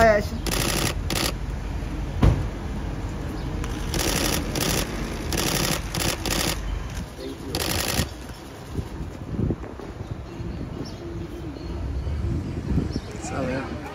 Ash. Salve.